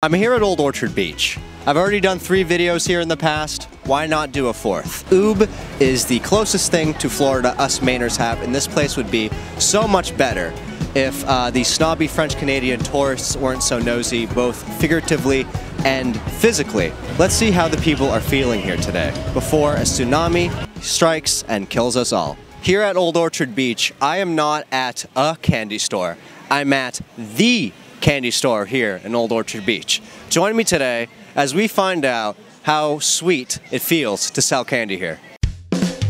I'm here at Old Orchard Beach. I've already done three videos here in the past. Why not do a fourth? Oob is the closest thing to Florida us Mainers have, and this place would be so much better if uh, the snobby French Canadian tourists weren't so nosy, both figuratively and physically. Let's see how the people are feeling here today before a tsunami strikes and kills us all. Here at Old Orchard Beach, I am not at a candy store. I'm at the candy store here in Old Orchard Beach. Join me today as we find out how sweet it feels to sell candy here.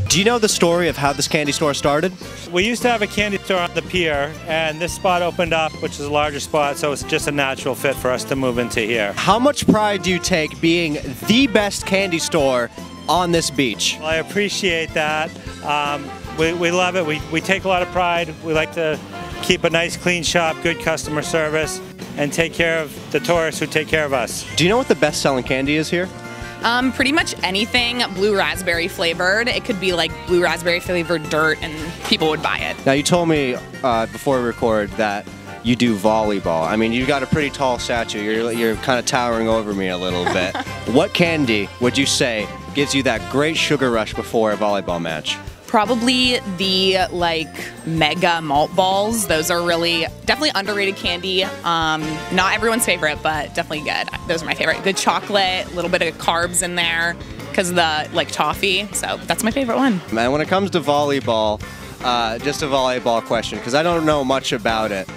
Do you know the story of how this candy store started? We used to have a candy store on the pier, and this spot opened up, which is a larger spot, so it's just a natural fit for us to move into here. How much pride do you take being the best candy store on this beach? Well, I appreciate that. Um, we, we love it. We, we take a lot of pride. We like to keep a nice, clean shop, good customer service, and take care of the tourists who take care of us. Do you know what the best selling candy is here? Um, pretty much anything blue raspberry flavored. It could be like blue raspberry flavored dirt, and people would buy it. Now, you told me uh, before we record that you do volleyball. I mean, you've got a pretty tall stature. You're, you're kind of towering over me a little bit. what candy would you say gives you that great sugar rush before a volleyball match? Probably the like mega malt balls. Those are really definitely underrated candy. Um, not everyone's favorite, but definitely good. Those are my favorite. Good chocolate, a little bit of carbs in there because of the like toffee. So that's my favorite one. Man, when it comes to volleyball, uh, just a volleyball question because I don't know much about it.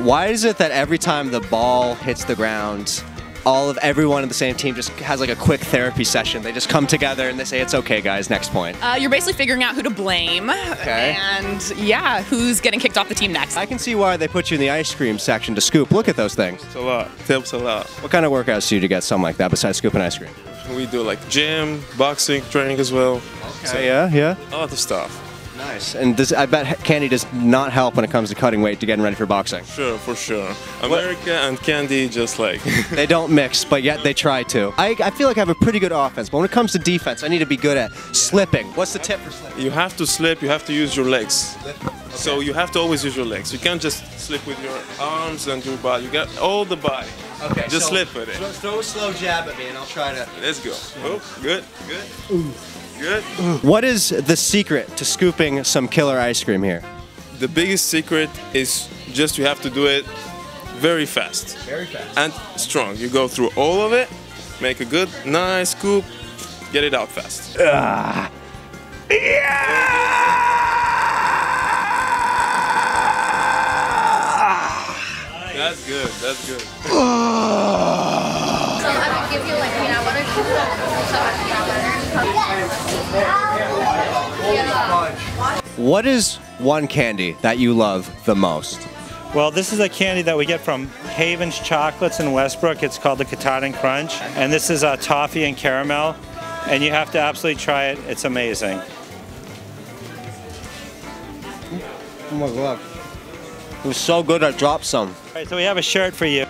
Why is it that every time the ball hits the ground, all of everyone in the same team just has like a quick therapy session. They just come together and they say, "It's okay, guys. Next point." Uh, you're basically figuring out who to blame, Okay. and yeah, who's getting kicked off the team next. I can see why they put you in the ice cream section to scoop. Look at those things. It's a lot. It helps a lot. What kind of workouts do you do to get something like that besides scooping ice cream? We do like gym, boxing, training as well. So, yeah, yeah. a lot of stuff. Nice. And this, I bet candy does not help when it comes to cutting weight to getting ready for boxing. Sure, for sure. America and candy just like They don't mix, but yet they try to. I, I feel like I have a pretty good offense, but when it comes to defense, I need to be good at slipping. What's the tip for slipping? you have to slip, you have to use your legs. So you have to always use your legs. You can't just slip with your arms and your body. You got all the body. Okay, Just so slip with it. Throw, throw a slow jab at me, and I'll try to. Let's go. Oh, good, good. Good. What is the secret to scooping some killer ice cream here? The biggest secret is just you have to do it very fast. Very fast. and strong. You go through all of it, make a good, nice scoop, get it out fast. Ah. That's good. That's good. So I would give you like peanut butter. What is one candy that you love the most? Well, this is a candy that we get from Haven's Chocolates in Westbrook. It's called the Katahdin Crunch, and this is uh, toffee and caramel, and you have to absolutely try it. It's amazing. Oh my god. It was so good I dropped some. All right, so we have a shirt for you.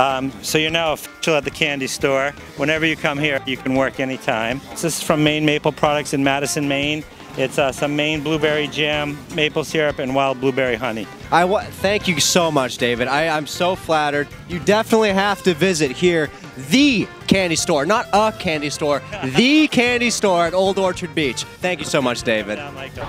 Um, so you're now official at the candy store. Whenever you come here, you can work anytime. This is from Maine Maple Products in Madison, Maine. It's uh, some Maine blueberry jam, maple syrup, and wild blueberry honey. I wa- thank you so much, David. I, I'm so flattered. You definitely have to visit here, the candy store, not a candy store, the candy store at Old Orchard Beach. Thank you so much, David. Down like that.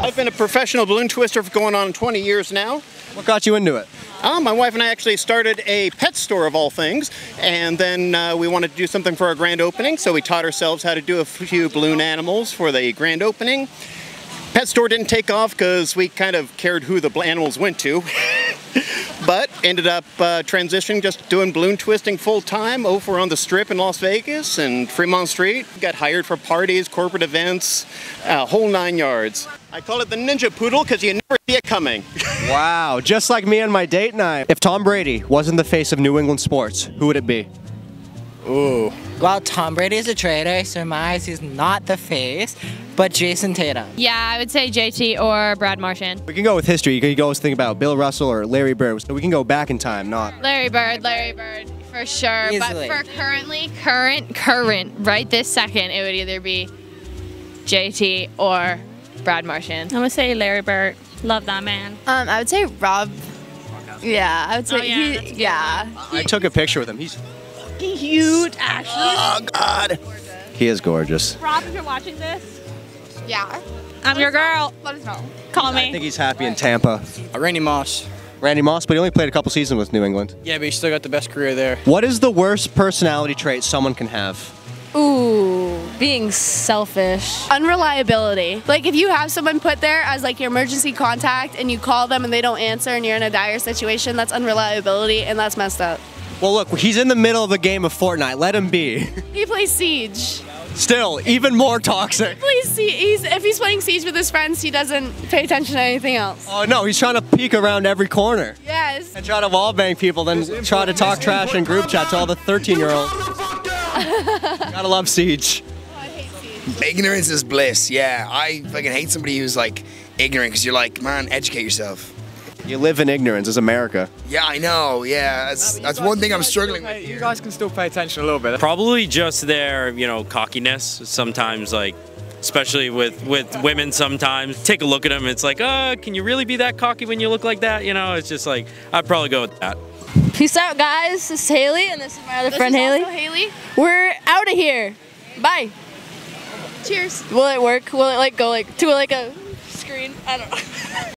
I've been a professional balloon twister for going on 20 years now. What got you into it? Uh, my wife and I actually started a pet store of all things, and then uh, we wanted to do something for our grand opening, so we taught ourselves how to do a few balloon animals for the grand opening. Pet store didn't take off because we kind of cared who the animals went to, but ended up uh, transitioning just doing balloon twisting full time over on the strip in Las Vegas and Fremont Street. Got hired for parties, corporate events, uh, whole nine yards. I call it the ninja poodle because you never see it coming. Wow, just like me and my date night. If Tom Brady wasn't the face of New England sports, who would it be? Ooh. Well, Tom Brady is a traitor. I surmise he's not the face, but Jayson Tatum. Yeah, I would say JT or Brad Marchand. We can go with history. You can always think about Bill Russell or Larry Bird. So we can go back in time, not. Larry Bird, Larry Bird. For sure. Easily. But for currently, current, current, right this second, it would either be JT or Brad Marchand. I'm gonna say Larry Bird. Love that man. Um, I would say Rob. Yeah, I would say Oh, yeah, that's a he. good Yeah. I took a picture with him. He's Cute, Ashley. oh god, he is gorgeous. Rob, if you're watching this, Yeah. I'm your girl. Let us know. Call me. I think he's happy in Tampa. Uh, Randy Moss. Randy Moss, but he only played a couple seasons with New England. Yeah, but he still got the best career there. What is the worst personality trait someone can have? Ooh, being selfish. Unreliability. Like if you have someone put there as like your emergency contact and you call them and they don't answer and you're in a dire situation, that's unreliability and that's messed up. Well, look, he's in the middle of a game of Fortnite. Let him be. He plays Siege. Still, even more toxic. Please see, he's, if he's playing Siege with his friends, he doesn't pay attention to anything else. Oh no, he's trying to peek around every corner Yes. and try to wallbang people, then try to talk trash in group chat to all the 13 year olds. Gotta love Siege. Oh, ignorance is bliss. Yeah, I fucking hate somebody who's like ignorant because you're like, man, educate yourself. You live in ignorance, is America. Yeah, I know. Yeah, that's that's one thing I'm struggling with. You guys can still pay attention a little bit. Probably just their, you know, cockiness. Sometimes, like, especially with with women, sometimes take a look at them. It's like, uh, can you really be that cocky when you look like that? You know, it's just like I'd probably go with that. Peace out, guys. This is Haley, and this is my other friend Haley. Haley. We're out of here. Bye. Cheers. Will it work? Will it like go like to like a screen? I don't know.